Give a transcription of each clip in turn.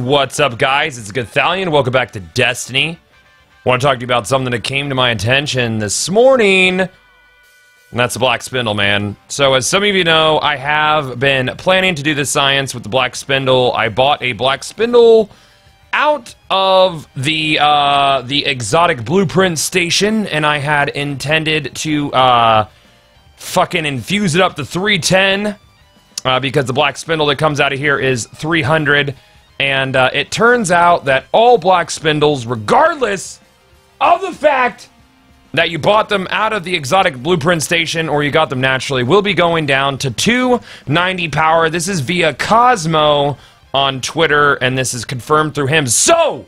What's up, guys? It's Gothalion. Welcome back to Destiny. want to talk to you about something that came to my attention this morning. And that's the Black Spindle, man. So, as some of you know, I have been planning to do the science with the Black Spindle. I bought a Black Spindle out of the uh, the exotic blueprint station, and I had intended to uh, fucking infuse it up to 310 uh, because the black spindle that comes out of here is 300. And uh, it turns out that all black spindles, regardless of the fact that you bought them out of the exotic blueprint station or you got them naturally, will be going down to 290 power. This is via Cozmo on Twitter, and this is confirmed through him. So,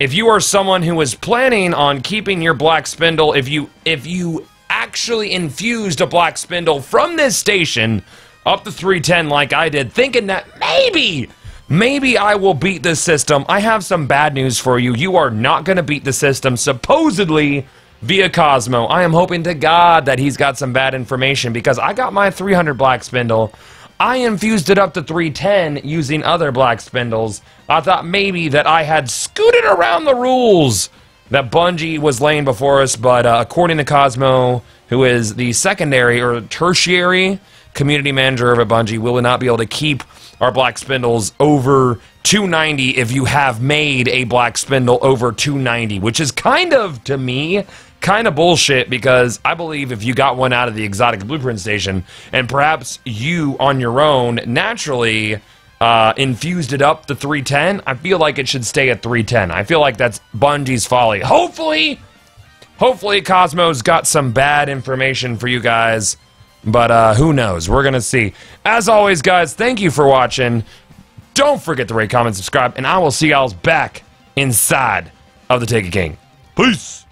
if you are someone who is planning on keeping your black spindle, if you if you actually infused a black spindle from this station up to 310 like I did, thinking that maybe, maybe I will beat this system. I have some bad news for you. You are not going to beat the system, supposedly via Cozmo. I am hoping to God that he's got some bad information because I got my 300 black spindle. I infused it up to 310 using other black spindles. I thought maybe that I had scooted around the rules that Bungie was laying before us, but uh, according to Cozmo, who is the secondary or tertiary community manager of a Bungie, we will not be able to keep our black spindles over 290 if you have made a black spindle over 290, which is kind of, to me, kind of bullshit because I believe if you got one out of the exotic blueprint station and perhaps you on your own naturally uh, infused it up to 310, I feel like it should stay at 310. I feel like that's Bungie's folly. Hopefully, hopefully Cozmo's got some bad information for you guys but uh, who knows? We're going to see. As always, guys, thank you for watching. Don't forget to rate, comment, subscribe, and I will see y'all back inside of the Taken King. Peace!